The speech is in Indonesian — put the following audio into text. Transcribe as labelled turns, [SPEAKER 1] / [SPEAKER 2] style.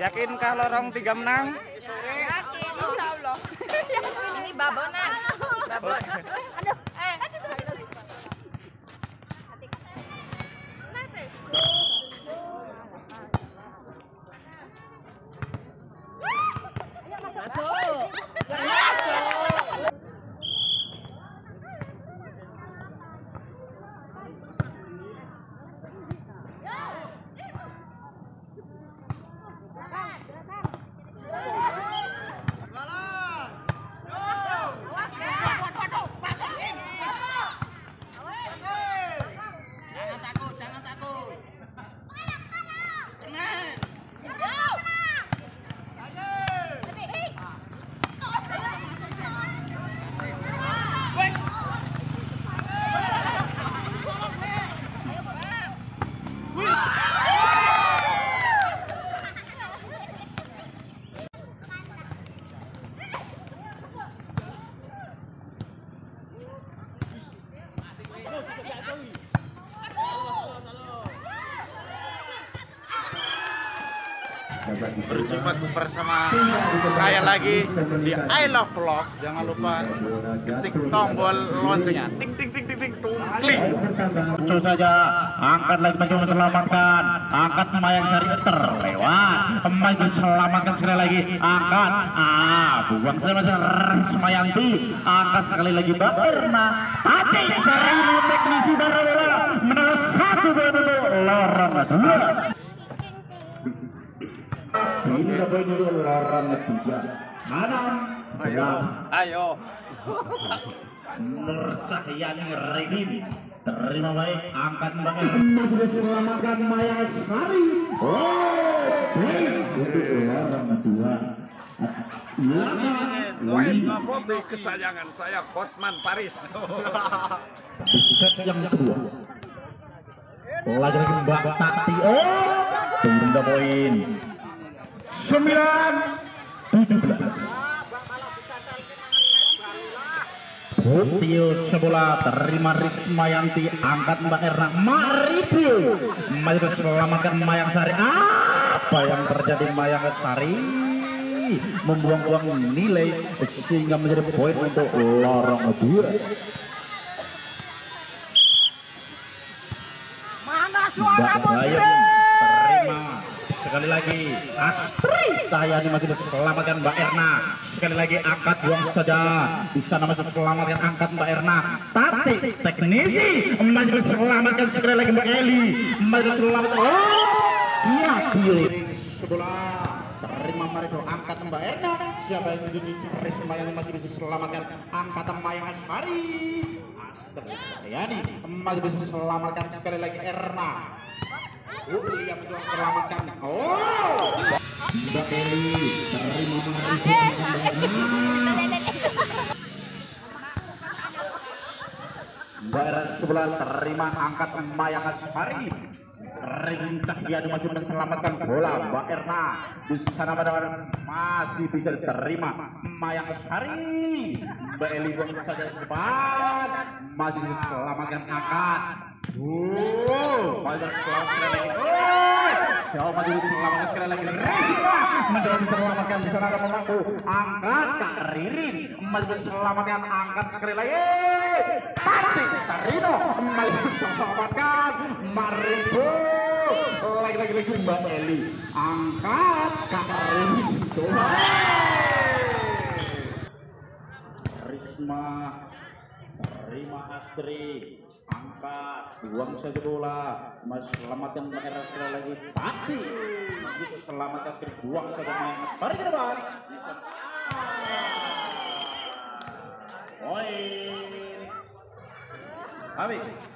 [SPEAKER 1] Yakinkah lorong tiga menang?
[SPEAKER 2] Yakin, insya Allah. Ini babonan. Babon.
[SPEAKER 1] Berjumpa bersama saya lagi di I Love Vlog. Jangan lupa ketik tombol loncengnya. Ting ting ting ting ting klik.
[SPEAKER 3] Muncul saja, angkat lagi masih menyelamatkan, angkat Mayang Sari terlewat, Emas diselamatkan sekali lagi, angkat, ah, buang saja Semayanti, angkat sekali lagi Mbak Erna, hati Sari teknisi Barabola, menang satu poin untuk lorong kedua. Poin untuk lorong ketiga. Mana?
[SPEAKER 1] Ayo, ayo.
[SPEAKER 3] Nur Cahyani Regin terima baik angkat Erna sudah selamatkan Maya Sari oh baik untuk orang dua
[SPEAKER 1] Poin Bobby kesayangan saya Hotman Paris.
[SPEAKER 3] set yang kedua lagi lagi Mbak Tati oh tunda poin sembilan tujuh belas Putio sebelah terima Rismayanti angkat Mbak Erna. Maribu maju selamatkan Mayang Sari. Apa yang terjadi Mayang Sari? Membuang-buang nilai sehingga menjadi poin untuk lorong dua. Mbak Bayem terima sekali lagi Astri Cahyani masih diselamatkan Mbak Erna. Sekali lagi angkat buang saja di sana masih diselamatkan angkat Mbak Erna. Tati teknisi masih diselamatkan sekali lagi Mbak Eli. Masih diselamatkan oh iya kiri sebelah terima Mariko angkat Mbak Erna. Siapa yang menjadi Risma yang masih bisa selamatkan angkat Mayang Asmari Yani masih bisa selamatkan sekali lagi Erna Yang juga selamatkan. Oh, Mbak Eli terima Mbak Erna sebelah terima angkat Mayang Asmari Rincak dia masih menyelamatkan bola Mbak Erna di sana pada masih bisa diterima Mayang Sari Mbak Eli buang saja depan masih diselamatkan angkat Oh, masih diselamatkan sekali lagi. Jauh masih diselamatkan sekali lagi? Rizka menjadi diselamatkan di sana ada pelaku angkat. Kak Ririn masih diselamatkan angkat sekali lagi. Tati Sarino masih diselamatkan Maribu lagi-lagi lagi Mbak Eli. Angkat Kak Ririn. Risma terima Astri angkat buang saja bola mas selamatkan Era sekali lagi. Tati bisa selamatkan Astri buang saja main mari ke depan Poin Habis